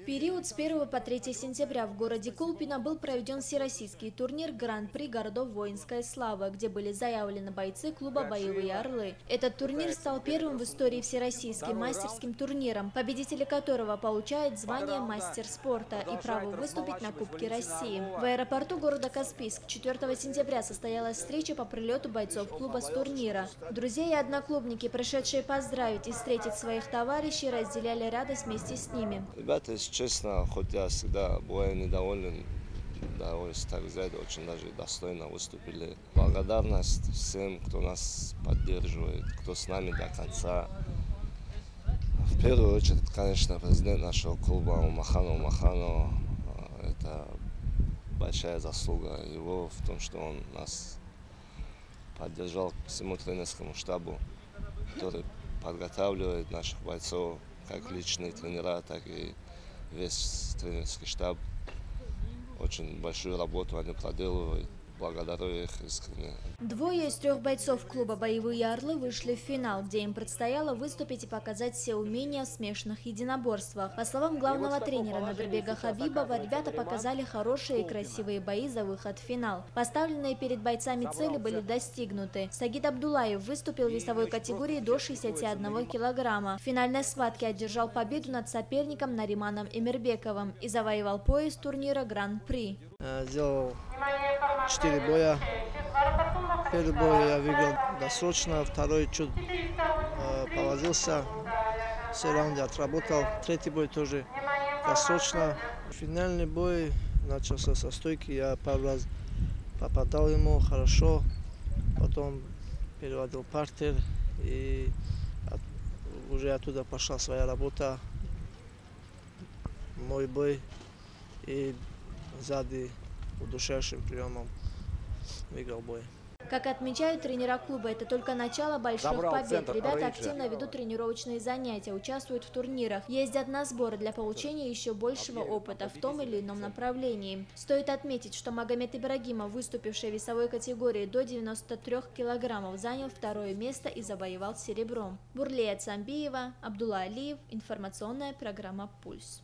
В период с 1 по 3 сентября в городе Колпино был проведен всероссийский турнир Гран-при городов «Воинская слава», где были заявлены бойцы клуба «Боевые орлы». Этот турнир стал первым в истории всероссийским мастерским турниром, победители которого получают звание мастер спорта и право выступить на Кубке России. В аэропорту города Каспийск 4 сентября состоялась встреча по прилету бойцов клуба с турнира. Друзья и одноклубники, пришедшие поздравить и встретить своих товарищей, разделяли радость вместе с ними. Ребята если честно, хоть я всегда бываю недоволен, если так взять, очень даже достойно выступили. Благодарность всем, кто нас поддерживает, кто с нами до конца. В первую очередь, конечно, президент нашего клуба Умахану Умахану. Это большая заслуга его в том, что он нас поддержал всему тренерскому штабу, который подготавливает наших бойцов, как личные тренера, так и весь тренерский штаб. Очень большую работу они проделывают благодарю их искренне. Двое из трех бойцов клуба «Боевые орлы» вышли в финал, где им предстояло выступить и показать все умения в смешанных единоборствах. По словам главного тренера Надырбега Хабибова, ребята показали хорошие и красивые бои за выход в финал. Поставленные перед бойцами цели были достигнуты. Сагид Абдулаев выступил в весовой категории до 61 килограмма. В финальной схватке одержал победу над соперником Нариманом Эмирбековым и завоевал пояс турнира Гран-при. Э, сделал четыре боя. Первый бой я выиграл досрочно, второй чуть э, положился, все раунды отработал. Третий бой тоже досрочно. Финальный бой начался со стойки, я пару раз попадал ему хорошо, потом переводил партер и от, уже оттуда пошла своя работа, мой бой и сзади удушающим приемом выиграл бой. Как отмечают тренера клуба, это только начало больших Забрал побед. Центр, Ребята активно ведут тренировочные занятия, участвуют в турнирах, ездят на сборы для получения еще большего опыта в том или ином направлении. Стоит отметить, что Магомед Ибрагимов, выступивший в весовой категории до 93 килограммов, занял второе место и завоевал серебром. Бурлея Цамбиева, Абдулла Алиев, информационная программа «Пульс».